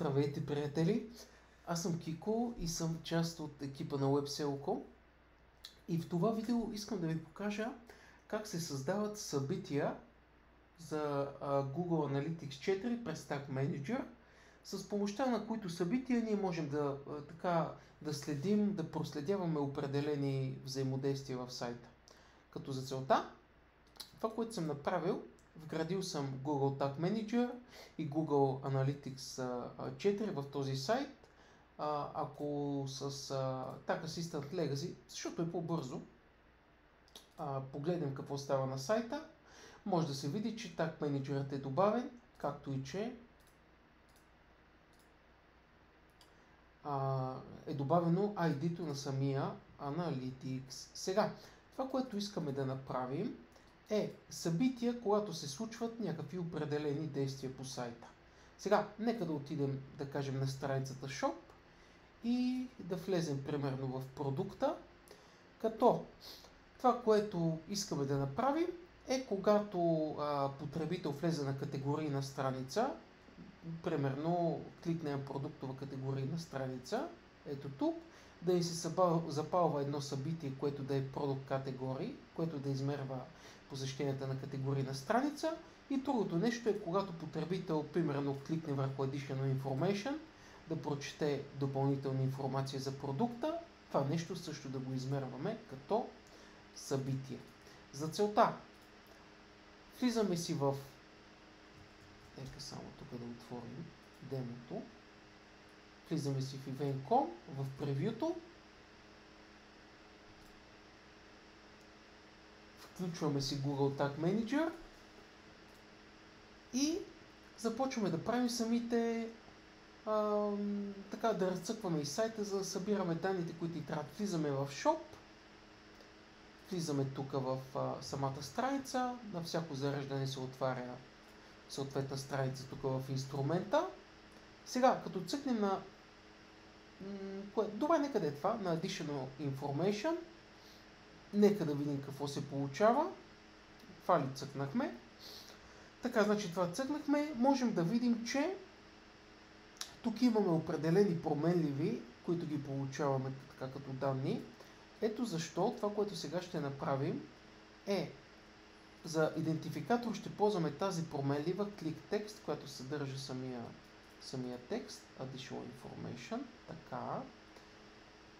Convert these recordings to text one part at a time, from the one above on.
Здравейте, приятели! Аз съм Кико и съм част от екипа на WebSelco. И в това видео искам да ви покажа как се създават събития за Google Analytics 4 през Tag Manager, с помощта на които събития ние можем да, така, да следим, да проследяваме определени взаимодействия в сайта. Като за целта, това, което съм направил, Вградил съм Google Tag Manager и Google Analytics 4 в този сайт. Ако с Tag Assistant Legacy, защото е по-бързо, погледнем какво става на сайта, може да се види, че Tag Manager е добавен, както и че е добавено ID-то на самия Analytics. Сега, това, което искаме да направим, е събития, когато се случват някакви определени действия по сайта. Сега, нека да отидем, да кажем, на страницата Shop и да влезем примерно в продукта, като това, което искаме да направим е когато а, потребител влезе на категорийна страница, примерно кликнем продуктова категорийна страница, ето тук, да ни се запалва едно събитие, което да е продукт категории, което да измерва посещенията на категорийна страница. И другото нещо е, когато потребител, примерно, кликне върху Additional Information, да прочете допълнителна информация за продукта, това нещо също да го измерваме като събитие. За целта влизаме си в... Нека само тук да отворим демото. Влизаме си в Event.com, в превюто. Включваме си Google Tag Manager и започваме да правим самите а, така да разцъкваме и сайта, за да събираме данните, които ни трябва. Влизаме в Shop, влизаме тук в а, самата страница, на всяко зареждане се отваря съответна страница тук в инструмента. Сега, като цъкнем на Добре, нека да е това, на Additional Information. Нека да видим какво се получава. Това ли цъкнахме? Така, значи това цъкнахме. Можем да видим, че тук имаме определени променливи, които ги получаваме така като данни. Ето защо това, което сега ще направим е за идентификатор ще ползваме тази променлива click text, която съдържа самия самия текст, additional information, така.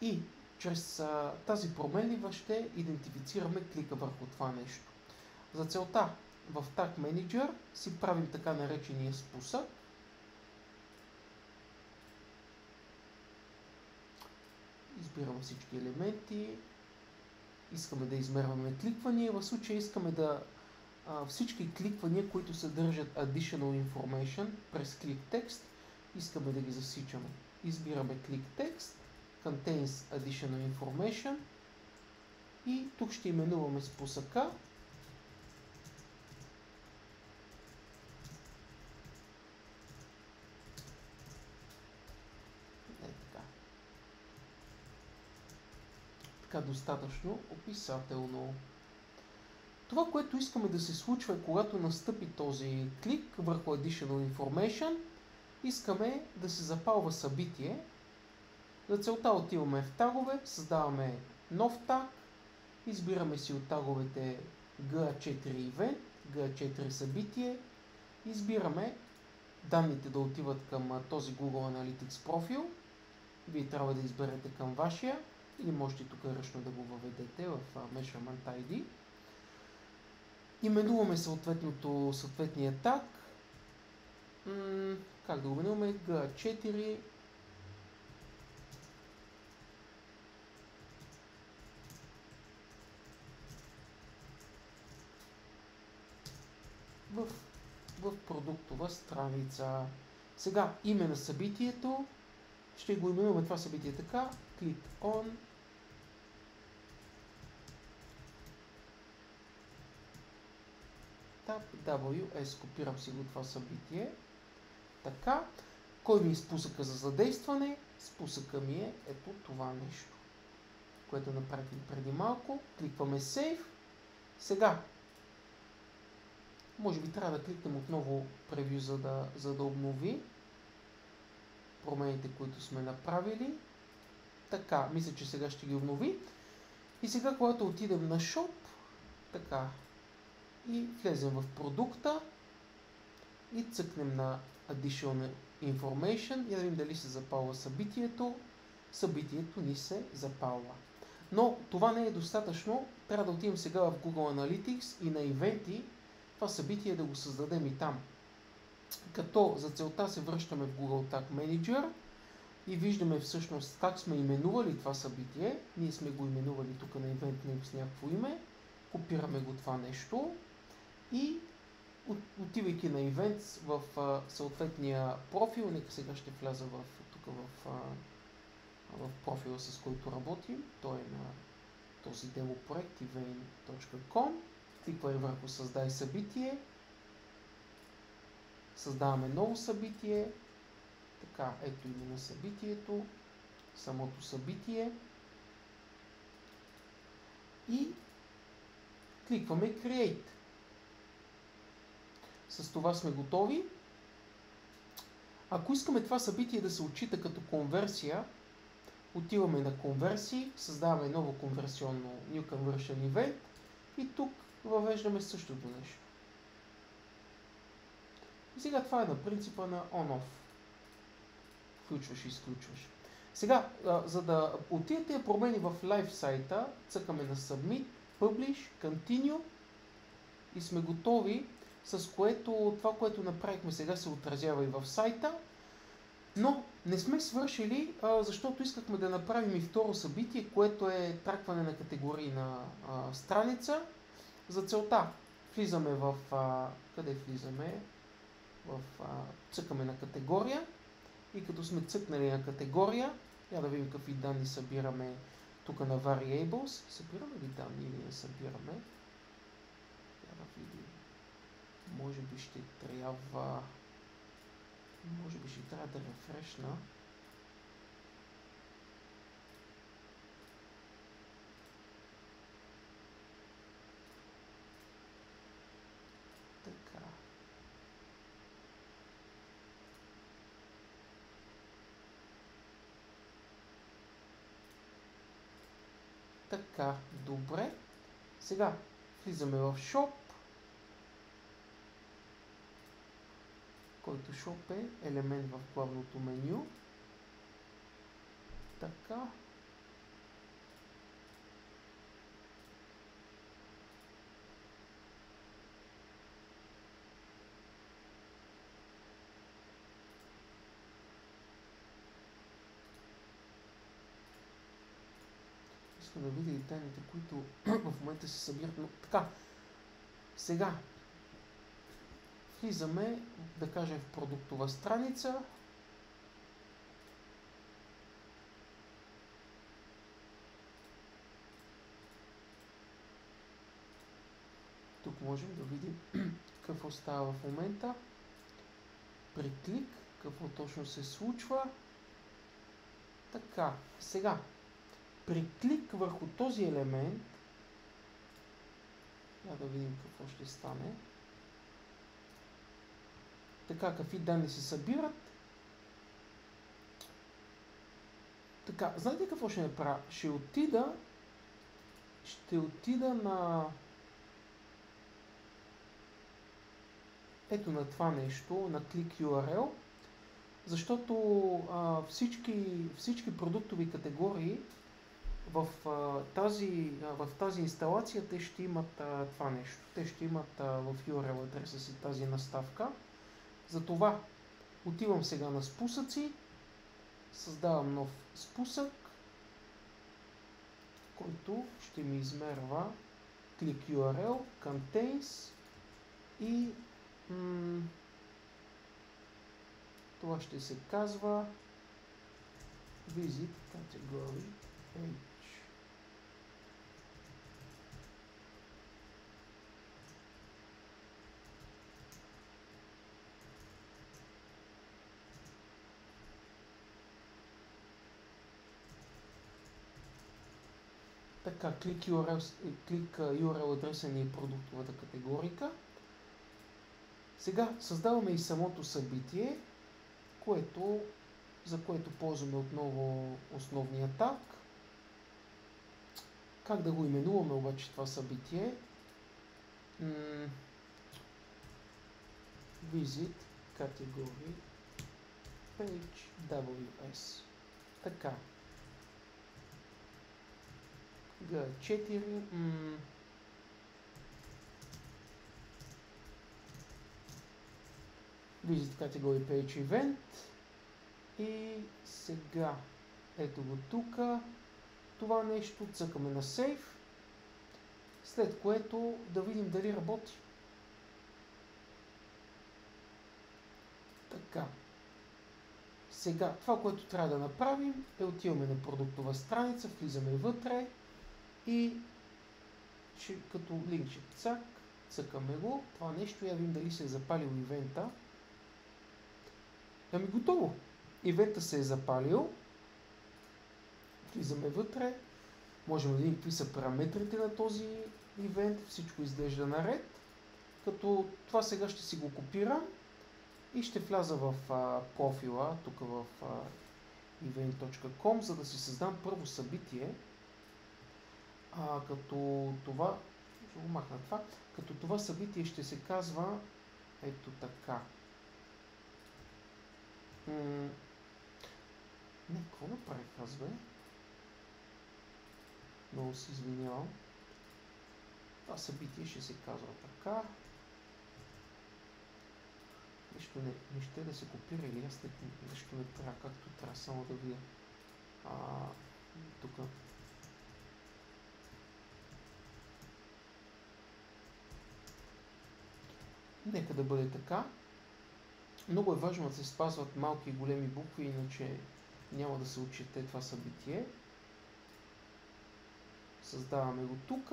И чрез а, тази променлива ще идентифицираме клика върху това нещо. За целта в Tag Manager си правим така наречения спусък. Избираме всички елементи. Искаме да измерваме кликвания. В случая искаме да всички кликвания, които съдържат additional information през click text, искаме да ги засичаме. Избираме click text, contains additional information и тук ще именуваме спусъка. Е достатъчно описателно. Това, което искаме да се случва е когато настъпи този клик върху Additional Information, искаме да се запалва събитие. За целта отиваме в тагове, създаваме нов таг, избираме си от таговете GA4 Event, GA4 събитие, избираме данните да отиват към този Google Analytics профил. Вие трябва да изберете към вашия или можете тук ръчно да го въведете в Measurement ID. Именуваме съответното, съответния таг. М- как да го именуваме? G4 в, в продуктова страница. Сега име на събитието. Ще го именуваме това събитие така. Click on Tab WS. Копирам си го това събитие. Така, кой ми е спусъка за задействане? Спусъка ми е ето това нещо, което направихме преди малко. Кликваме Save. Сега, може би трябва да кликнем отново превю, за да, за да обнови. промените, които сме направили. Така, мисля, че сега ще ги обнови. И сега, когато отидем на Shop, така, и влезем в продукта и цъкнем на Additional Information и да видим дали се запалва събитието. Събитието ни се запалва. Но това не е достатъчно. Трябва да отидем сега в Google Analytics и на ивенти това събитие да го създадем и там. Като за целта се връщаме в Google Tag Manager и виждаме всъщност как сме именували това събитие. Ние сме го именували тук на Event Name с някакво име. Копираме го това нещо и отивайки на Events в съответния профил, нека сега ще вляза в, тук в, в профила с който работим. Той е на този демо проект event.com. Кликваме върху Създай събитие. Създаваме ново събитие. Така, ето име на събитието. Самото събитие. И кликваме Create. С това сме готови. Ако искаме това събитие да се отчита като конверсия, отиваме на конверсии, създаваме ново конверсионно New Conversion Event и тук въвеждаме същото нещо. И сега това е на принципа на on-off. Включваш и изключваш. Сега, за да отидете промени в лайв сайта, цъкаме на Submit, Publish, Continue и сме готови, с което това, което направихме сега се отразява и в сайта. Но не сме свършили, защото искахме да направим и второ събитие, което е тракване на категории на страница. За целта влизаме в... Къде влизаме? В, цъкаме на категория и като сме цъкнали на категория, я да видим какви данни събираме тук на Variables. Събираме ли данни или не събираме? Я да видим. Може би ще трябва... Може би ще трябва да рефрешна. Така, добре. Сега влизаме в Shop, който Shop е елемент в главното меню. Така. искам да видя и данните, които в момента се събират. Но така, сега влизаме, да кажем, в продуктова страница. Тук можем да видим какво става в момента. При клик, какво точно се случва. Така, сега при клик върху този елемент, да видим какво ще стане. Така, какви данни се събират. Така, знаете какво ще направя? Ще отида, ще отида на ето на това нещо, на клик URL, защото а, всички, всички продуктови категории в, а, тази, а, в тази инсталация те ще имат а, това нещо. Те ще имат а, в URL адреса си тази наставка. Затова отивам сега на спусъци, създавам нов спусък, който ще ми измерва клик URL, contains и м- това ще се казва visit category page. Така, клик URL, клик URL адреса ни е продуктовата категорика. Сега създаваме и самото събитие, което за което ползваме отново основния таг. Как да го именуваме обаче това събитие? Visit category page WS. Така. G4. М- Visit Category Page Event. И сега, ето го тук, това нещо, цъкаме на Save, след което да видим дали работи. Така. Сега, това, което трябва да направим е отиваме на продуктова страница, влизаме вътре и ще, като линкче цак, цъкаме го, това нещо, я видим дали се е запалил ивента. Ами готово. Ивента се е запалил. Влизаме вътре. Можем да видим какви са параметрите на този ивент. Всичко изглежда наред. Като това сега ще си го копирам и ще вляза в а, профила, тук в а, event.com, за да си създам първо събитие. А, като това, ще го махна това, като това събитие ще се казва ето така. М- не, какво направих аз, бе? Много се извинявам. Това събитие ще се казва така. Нищо не, не ще да се копира или аз нещо не правя както трябва, само да видя. А, тук. Нека да бъде така. Много е важно да се спазват малки и големи букви, иначе няма да се отчете това събитие. Създаваме го тук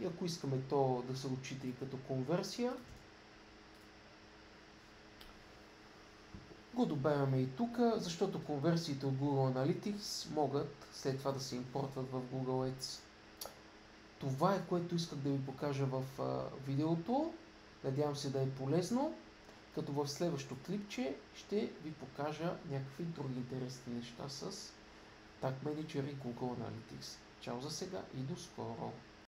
и ако искаме то да се отчита и като конверсия, го добавяме и тук, защото конверсиите от Google Analytics могат след това да се импортват в Google Ads. Това е което исках да ви покажа в видеото. Надявам се да е полезно като в следващото клипче ще ви покажа някакви други интересни неща с Tag Manager и Google Analytics. Чао за сега и до скоро!